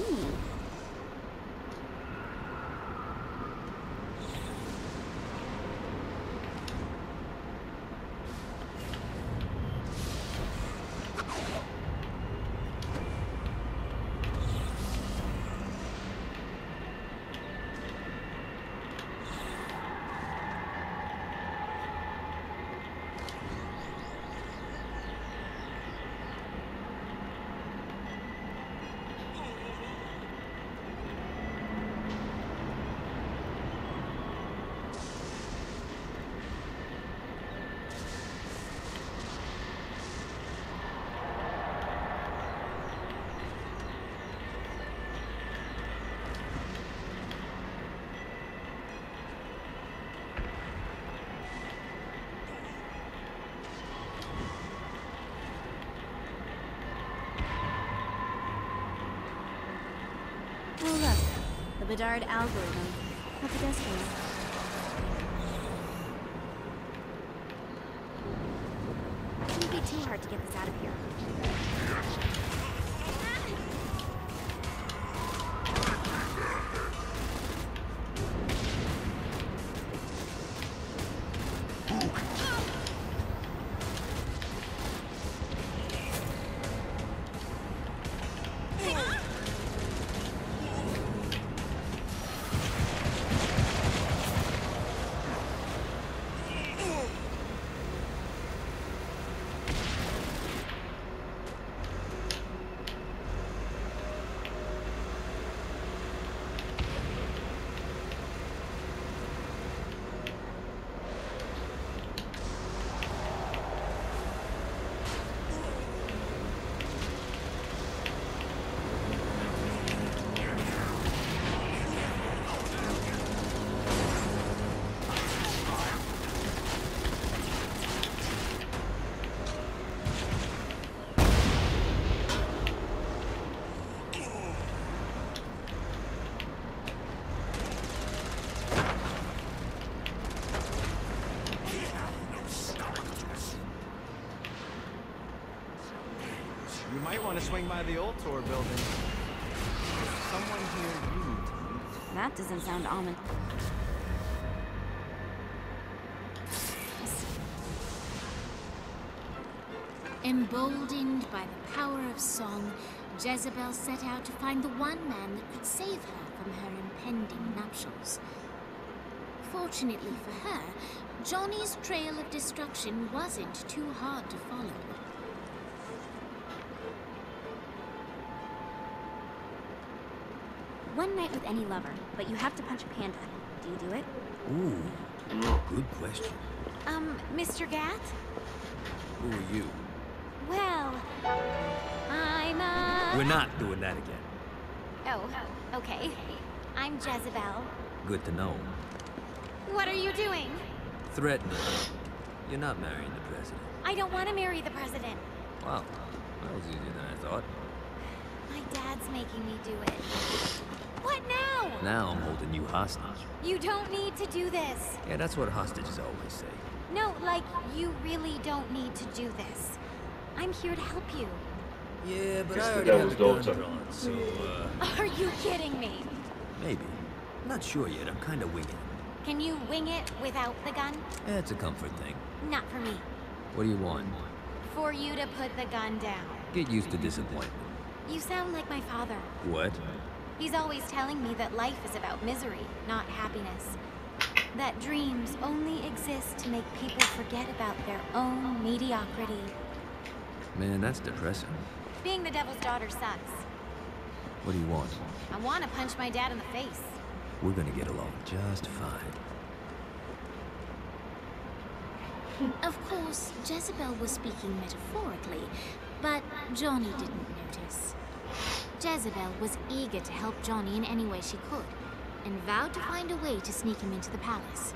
tiny. Oh look, the Bedard algorithm. What the desk Shouldn't be too hard to get this out of here. To swing by the old tour building. There's someone here you need to. That doesn't sound ominous. Emboldened by the power of song, Jezebel set out to find the one man that could save her from her impending nuptials. Fortunately for her, Johnny's trail of destruction wasn't too hard to follow. One night with any lover, but you have to punch a panda. Do you do it? Ooh, good question. Um, Mr. Gat? Who are you? Well, I'm uh We're not doing that again. Oh, okay. I'm Jezebel. Good to know. What are you doing? Threatening. You're not marrying the president. I don't want to marry the president. Wow, that was easier than I thought. My dad's making me do it. What now? Now I'm holding you hostage. You don't need to do this. Yeah, that's what hostages always say. No, like, you really don't need to do this. I'm here to help you. Yeah, but It's I the already have the gun devil's daughter. drawn, so, uh, Are you kidding me? maybe. Not sure yet, I'm kinda winging it. Can you wing it without the gun? Eh, it's a comfort thing. Not for me. What do you want? For you to put the gun down. Get used to disappointment. You sound like my father. What? He's always telling me that life is about misery, not happiness. That dreams only exist to make people forget about their own mediocrity. Man, that's depressing. Being the devil's daughter sucks. What do you want? I want to punch my dad in the face. We're gonna get along just fine. Of course, Jezebel was speaking metaphorically, but Johnny didn't notice. Jezebel was eager to help Johnny in any way she could, and vowed to find a way to sneak him into the palace.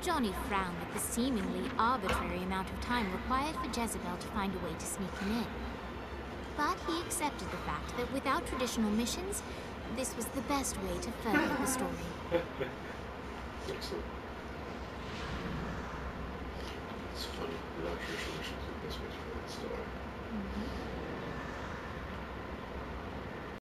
Johnny frowned at the seemingly arbitrary amount of time required for Jezebel to find a way to sneak him in. But he accepted the fact that without traditional missions, this was the best way to further the story. Excellent. It's funny. Without traditional missions, this was for that story. Mm-hmm.